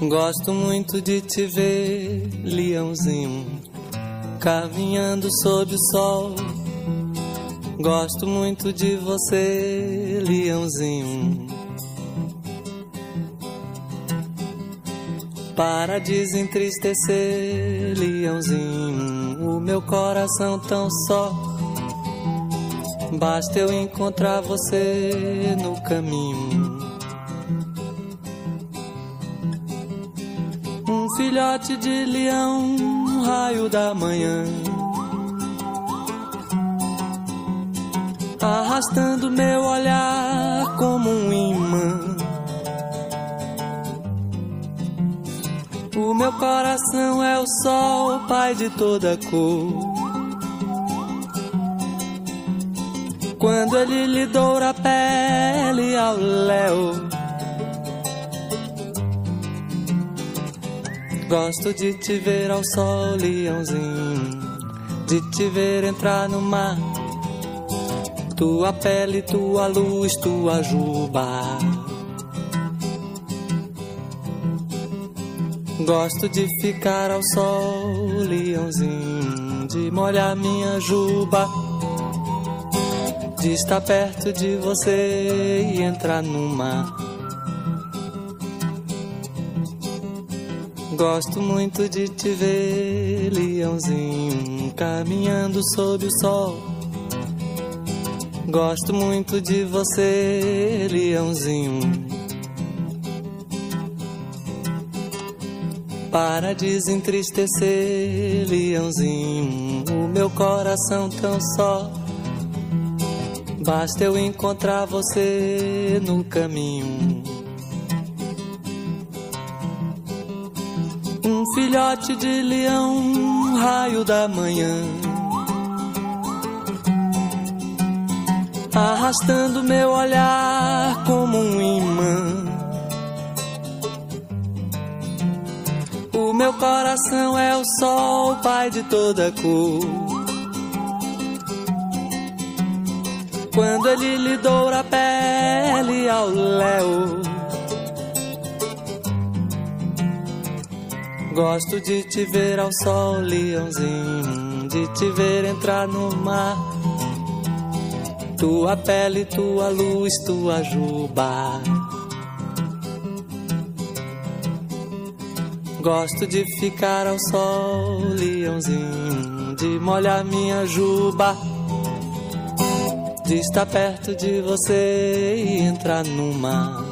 Gosto muito de te ver, leãozinho, caminhando sob o sol. Gosto muito de você, leãozinho. Para desentristecer, leãozinho, o meu coração tão só. Basta eu encontrar você no caminho. Um filhote de leão, um raio da manhã. Arrastando meu olhar como um imã. O meu coração é o sol, pai de toda cor. Quando ele lhe doura a pele ao léu. Gosto de te ver ao sol, leãozinho. De te ver entrar no mar. Tua pele, tua luz, tua juba. Gosto de ficar ao sol, leãozinho. De molhar minha juba. De estar perto de você e entrar no mar. Gosto muito de te ver, leãozinho, caminhando sob o sol. Gosto muito de você, leãozinho. Para desentristecer, leãozinho, o meu coração tão só. Basta eu encontrar você no caminho. Um filhote de leão, um raio da manhã. Arrastando meu olhar como um imã. O meu coração é o sol, pai de toda cor. Quando ele lhe doura a pele ao léu. Gosto de te ver ao sol, leãozinho, de te ver entrar no mar. Tua pele, tua luz, tua juba. Gosto de ficar ao sol, leãozinho, de molhar minha juba. De estar perto de você e entrar no mar.